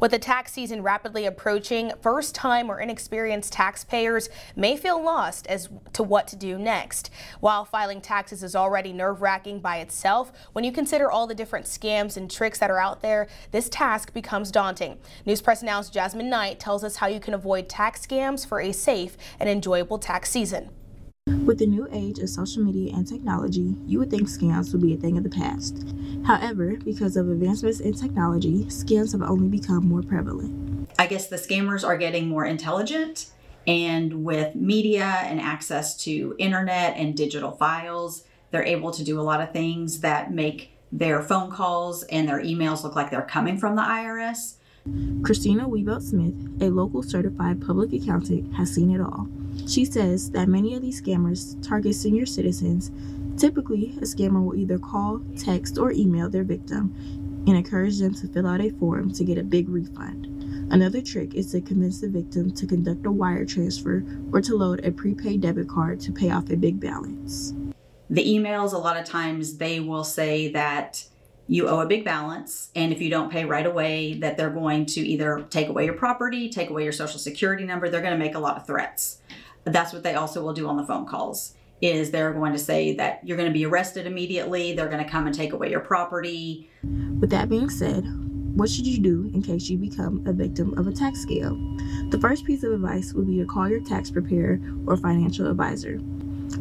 With the tax season rapidly approaching, first time or inexperienced taxpayers may feel lost as to what to do next. While filing taxes is already nerve wracking by itself, when you consider all the different scams and tricks that are out there, this task becomes daunting. News Press Now's Jasmine Knight tells us how you can avoid tax scams for a safe and enjoyable tax season. With the new age of social media and technology, you would think scams would be a thing of the past. However, because of advancements in technology, scams have only become more prevalent. I guess the scammers are getting more intelligent, and with media and access to internet and digital files, they're able to do a lot of things that make their phone calls and their emails look like they're coming from the IRS. Christina Weebelt Smith, a local certified public accountant, has seen it all. She says that many of these scammers target senior citizens. Typically, a scammer will either call, text, or email their victim and encourage them to fill out a form to get a big refund. Another trick is to convince the victim to conduct a wire transfer or to load a prepaid debit card to pay off a big balance. The emails, a lot of times, they will say that you owe a big balance. And if you don't pay right away that they're going to either take away your property take away your social security number they're going to make a lot of threats. That's what they also will do on the phone calls is they're going to say that you're going to be arrested immediately they're going to come and take away your property. With that being said what should you do in case you become a victim of a tax scam? The first piece of advice would be to call your tax preparer or financial advisor.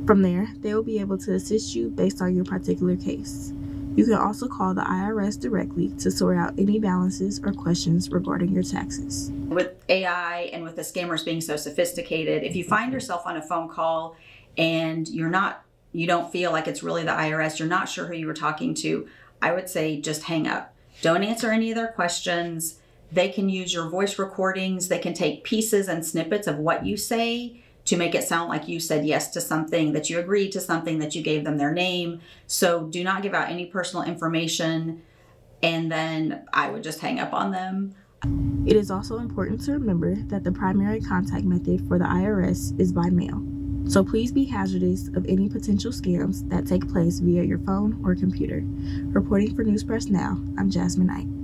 From there they will be able to assist you based on your particular case you can also call the IRS directly to sort out any balances or questions regarding your taxes. With AI and with the scammers being so sophisticated, if you find yourself on a phone call and you're not you don't feel like it's really the IRS, you're not sure who you were talking to, I would say just hang up. Don't answer any of their questions. They can use your voice recordings, they can take pieces and snippets of what you say to make it sound like you said yes to something, that you agreed to something, that you gave them their name. So do not give out any personal information. And then I would just hang up on them. It is also important to remember that the primary contact method for the IRS is by mail. So please be hazardous of any potential scams that take place via your phone or computer. Reporting for News Press Now, I'm Jasmine Knight.